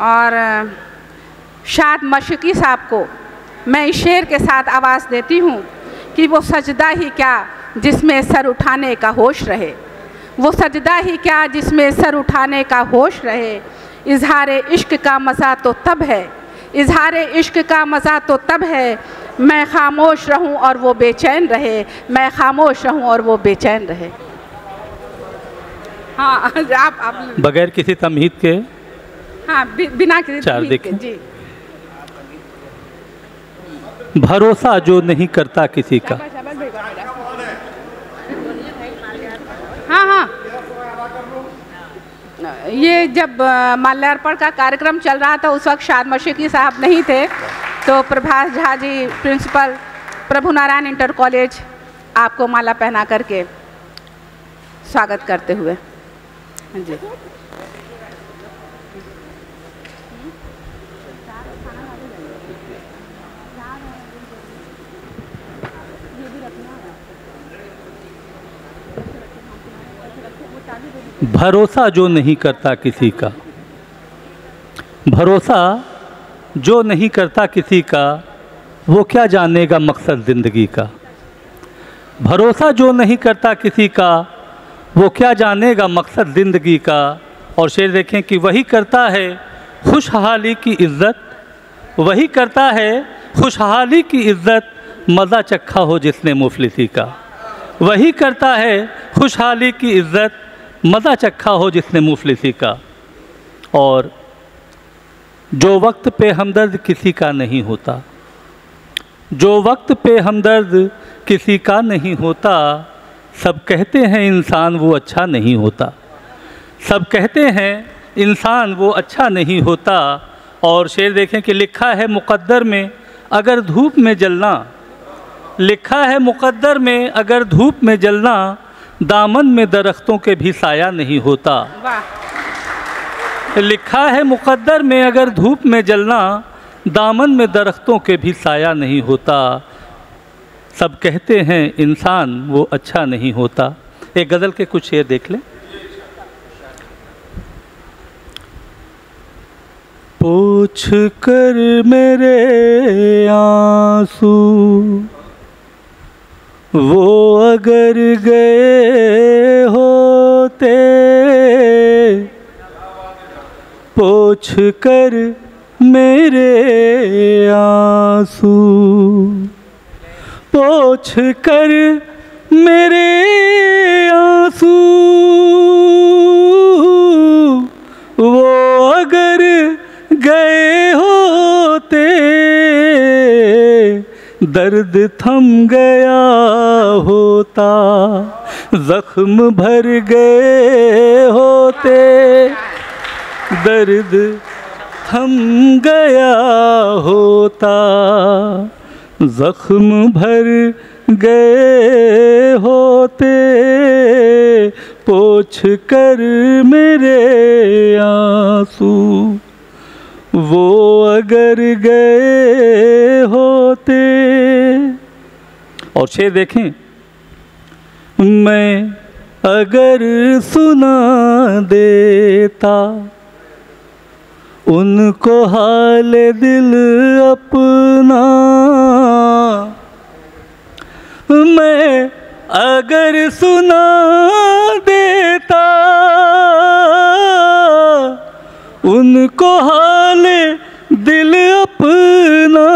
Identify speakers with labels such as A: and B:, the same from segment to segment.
A: और शाद मशकी साहब को मैं इस शेर के साथ आवाज़ देती हूँ कि वो सजदा ही क्या जिसमें सर उठाने का होश रहे। वो सजदा ही क्या जिसमें सर उठाने का होश रहे। इजहार इश्क का मज़ा तो तब है इजहार इश्क का मज़ा तो तब है मैं खामोश रहूँ और वो बेचैन रहे मैं खामोश रहूँ और वो बेचैन रहे। हाँ आप आप
B: बगैर किसी तमहीद के
A: हाँ बि, बिना किसी
B: चार देखें।
A: जी।
B: भरोसा जो नहीं करता किसी का।
A: हाँ हाँ। ये जब माल्यार्पण का कार्यक्रम चल रहा था उस वक्त शाद मशीकी साहब नहीं थे तो Prabhas Jha ji principal Prabhu Narayan inter college आपको माला पहना करके स्वागत करते हुए। हाँ जी।
B: भरोसा जो नहीं करता किसी का, भरोसा जो नहीं करता किसी का, वो क्या जानेगा मकसद ज़िंदगी का? भरोसा जो नहीं करता किसी का, वो क्या जानेगा मकसद ज़िंदगी का? और शेर देखें कि वही करता है खुशहाली की इज़्ज़त, वही करता है खुशहाली की इज़्ज़त मज़ा चखा हो जिसने मुफलिसी का। वही करता है खुशहाली की इज़्ज़त मज़ा चखा हो जिसने मुफलिसी का। और जो वक्त पे हमदर्द किसी का नहीं होता, जो वक्त पे हमदर्द किसी का नहीं होता, सब कहते हैं इंसान वो अच्छा नहीं होता। सब कहते हैं इंसान वो अच्छा नहीं होता। और शेर देखें कि लिखा है मुक़द्दर में, अगर धूप में जलना। लिखा है मुक़द्दर में, अगर धूप में जलना। दामन में दरख्तों के भी साया नहीं होता। लिखा है मुक़द्दर में अगर धूप में जलना दामन में दरख्तों के भी साया नहीं होता। सब कहते हैं इंसान वो अच्छा नहीं होता। एक गज़ल के कुछ शेर देख लें। पूछ कर मेरे आँसू वो अगर गए होते पोछ कर मेरे आँसू पोछ कर मेरे आँसू। दर्द थम गया होता, जख्म भर गए होते। दर्द थम गया होता, जख्म भर गए होते। पोछ कर मेरे आँसू वो अगर गए होते। और शेर देखें। मैं अगर सुना देता, उनको हाल दिल अपना। मैं अगर सुना देता उनको हाल दिल अपना।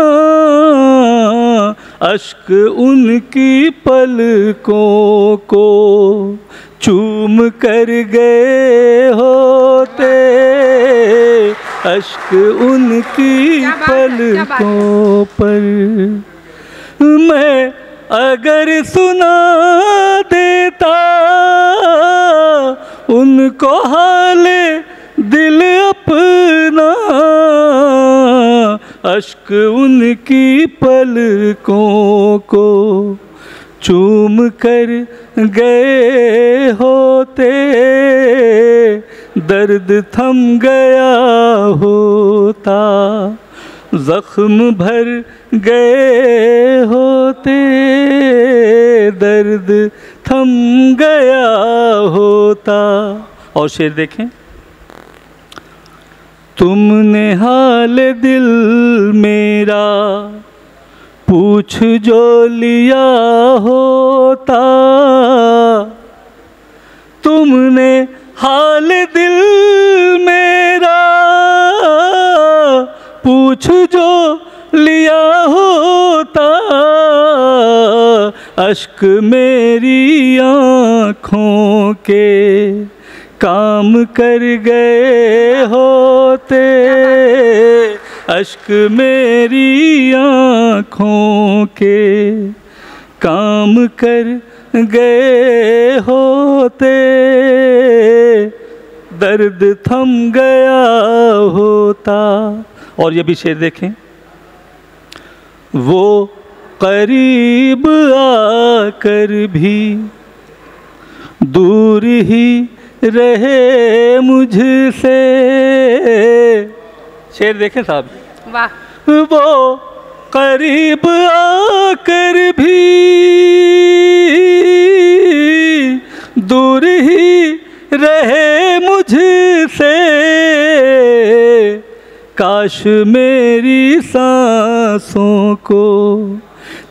B: अश्क उनकी पलकों को चूम कर गए होते। अश्क उनकी पलकों पर। मैं अगर सुना देता उनको हाल दिल अपना, अश्क उनकी पलकों को चूम कर गए होते। दर्द थम गया होता, जख्म भर गए होते। दर्द थम गया होता। और शेर देखें। तुमने हाल दिल मेरा, पूछ जो लिया होता। तुमने हाल दिल मेरा, पूछ जो लिया होता। अश्क मेरी आँखों के काम कर गए होते। अश्क मेरी आँखों के काम कर गए होते। दर्द थम गया होता। और ये भी शेर देखें। वो करीब आकर भी दूर ही रहे मुझसे। शेर देखें साहब।
A: वाह।
B: वो करीब आकर भी दूर ही रहे मुझसे। काश मेरी सांसों को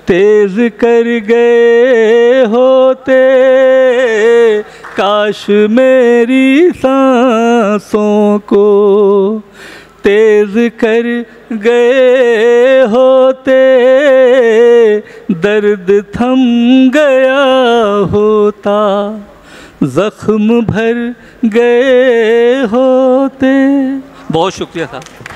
B: तेज कर गए होते। काश मेरी सांसों को तेज कर गए होते, दर्द थम गया होता, जख्म भर गए होते। बहुत शुक्रिया साहब।